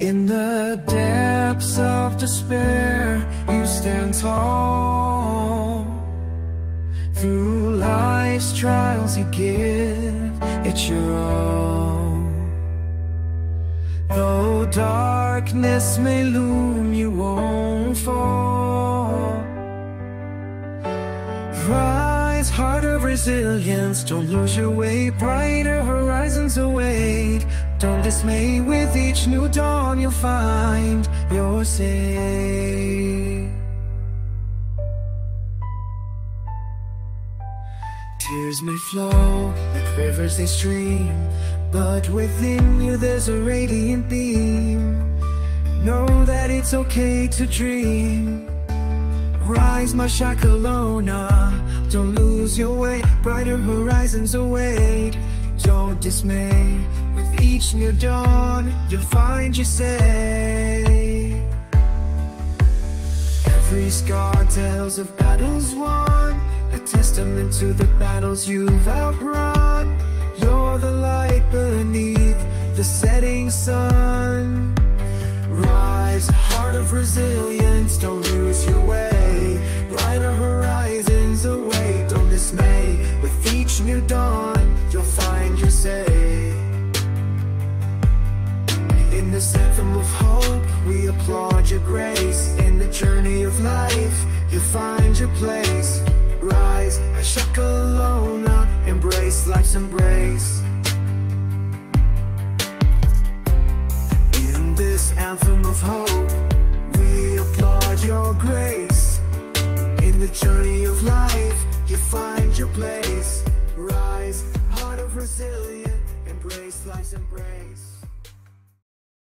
In the depths of despair, you stand tall. Through life's trials, you give it your all. Though darkness may loom, you won't fall. Rise, heart of resilience, don't lose your way. Brighter. Don't dismay, with each new dawn you'll find you're safe. Tears may flow like rivers they stream, but within you there's a radiant beam. Know that it's okay to dream. Rise, my Shakalona. Don't lose your way. Brighter horizons await. Don't dismay. Each new dawn, you'll find you safe. Every scar tells of battles won. A testament to the battles you've outrun. You're the light beneath the setting sun. Rise, heart of resilience, don't lose your way. Brighter horizons await, don't dismay. With each new dawn, you'll find your say. This anthem of hope, we applaud your grace. In the journey of life, you find your place. Rise, embrace life's embrace. In this anthem of hope, we applaud your grace. In the journey of life, you find your place. Rise, heart of resilience, embrace life's embrace.